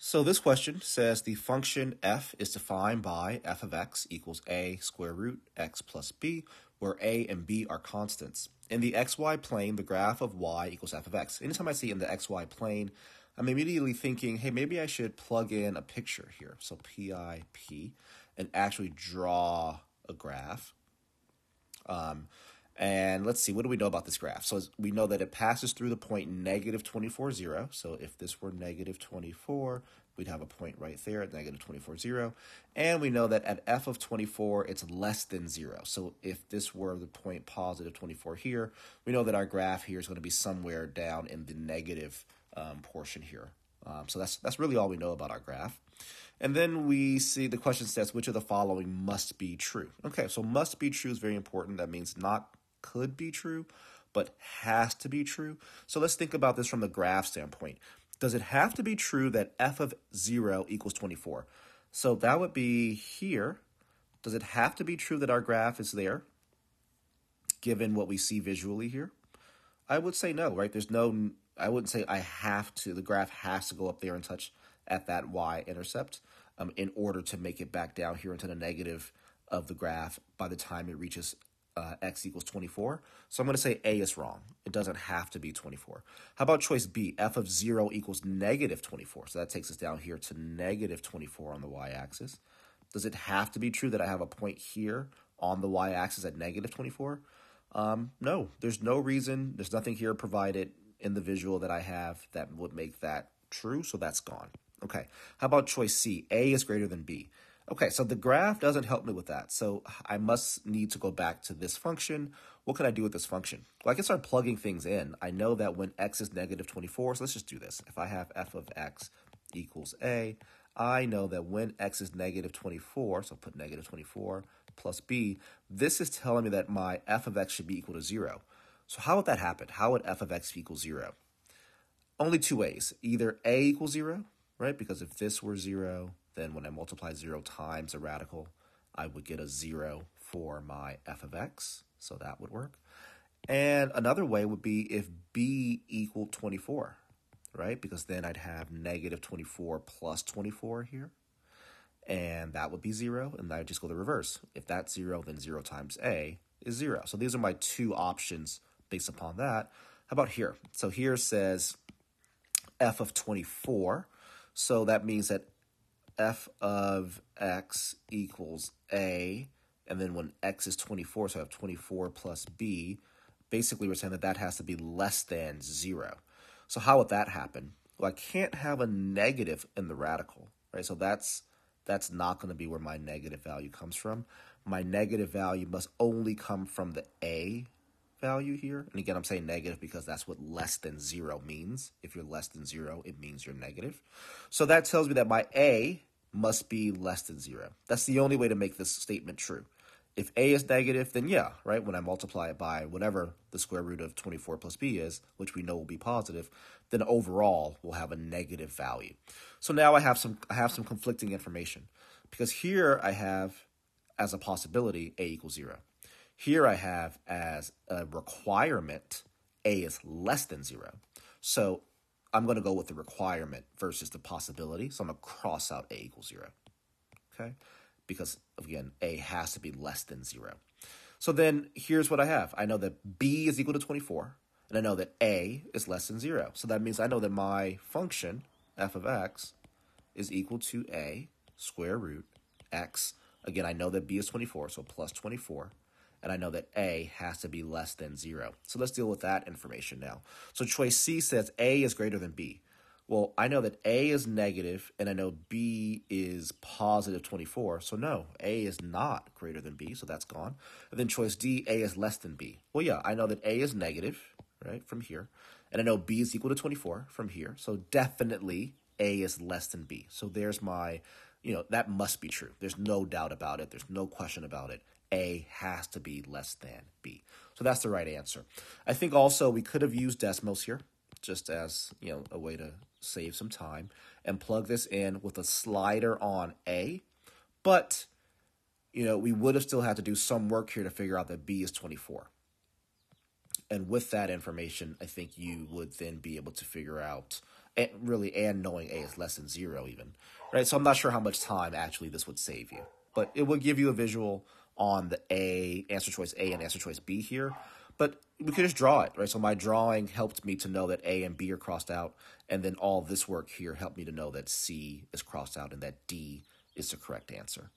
So this question says the function f is defined by f of x equals a square root x plus b, where a and b are constants. In the xy plane, the graph of y equals f of x. Anytime I see in the xy plane, I'm immediately thinking, hey, maybe I should plug in a picture here. So PIP and actually draw a graph. Um, and let's see, what do we know about this graph? So we know that it passes through the point negative 24, 0. So if this were negative 24, we'd have a point right there at negative 24, 0. And we know that at f of 24, it's less than 0. So if this were the point positive 24 here, we know that our graph here is going to be somewhere down in the negative um, portion here. Um, so that's, that's really all we know about our graph. And then we see the question says, which of the following must be true? Okay, so must be true is very important. That means not could be true, but has to be true. So let's think about this from the graph standpoint. Does it have to be true that f of 0 equals 24? So that would be here. Does it have to be true that our graph is there, given what we see visually here? I would say no, right? There's no, I wouldn't say I have to, the graph has to go up there and touch at that y-intercept um, in order to make it back down here into the negative of the graph by the time it reaches uh, x equals 24. So I'm going to say A is wrong. It doesn't have to be 24. How about choice B? f of 0 equals negative 24. So that takes us down here to negative 24 on the y-axis. Does it have to be true that I have a point here on the y-axis at negative 24? Um, no, there's no reason. There's nothing here provided in the visual that I have that would make that true, so that's gone. Okay, how about choice C? A is greater than B. Okay, so the graph doesn't help me with that. So I must need to go back to this function. What can I do with this function? Well, I can start plugging things in. I know that when x is negative 24, so let's just do this. If I have f of x equals a, I know that when x is negative 24, so put negative 24 plus b, this is telling me that my f of x should be equal to 0. So how would that happen? How would f of x equal 0? Only two ways. Either a equals 0, right? Because if this were 0, then when I multiply 0 times a radical, I would get a 0 for my f of x, so that would work. And another way would be if b equaled 24, right? Because then I'd have negative 24 plus 24 here, and that would be 0, and I would just go the reverse. If that's 0, then 0 times a is 0. So these are my two options based upon that. How about here? So here says f of 24, so that means that f of x equals a, and then when x is 24, so I have 24 plus b, basically we're saying that that has to be less than 0. So how would that happen? Well, I can't have a negative in the radical, right? So that's that's not going to be where my negative value comes from. My negative value must only come from the a value here. And again, I'm saying negative because that's what less than zero means. If you're less than zero, it means you're negative. So that tells me that my A must be less than zero. That's the only way to make this statement true. If A is negative, then yeah, right? When I multiply it by whatever the square root of 24 plus B is, which we know will be positive, then overall we'll have a negative value. So now I have some I have some conflicting information because here I have as a possibility A equals zero. Here I have as a requirement, A is less than zero. So I'm going to go with the requirement versus the possibility. So I'm going to cross out A equals zero. Okay? Because again, A has to be less than zero. So then here's what I have. I know that B is equal to 24, and I know that A is less than zero. So that means I know that my function, f of x, is equal to A square root x. Again, I know that B is 24, so plus 24 and I know that A has to be less than 0. So let's deal with that information now. So choice C says A is greater than B. Well, I know that A is negative, and I know B is positive 24. So no, A is not greater than B, so that's gone. And then choice D, A is less than B. Well, yeah, I know that A is negative, right, from here. And I know B is equal to 24 from here. So definitely A is less than B. So there's my, you know, that must be true. There's no doubt about it. There's no question about it. A has to be less than B. So that's the right answer. I think also we could have used Desmos here just as, you know, a way to save some time and plug this in with a slider on A. But, you know, we would have still had to do some work here to figure out that B is 24. And with that information, I think you would then be able to figure out and really and knowing a is less than zero even, right? So I'm not sure how much time actually this would save you, but it would give you a visual on the A answer choice A and answer choice B here. But we could just draw it, right? So my drawing helped me to know that A and B are crossed out, and then all this work here helped me to know that C is crossed out and that D is the correct answer.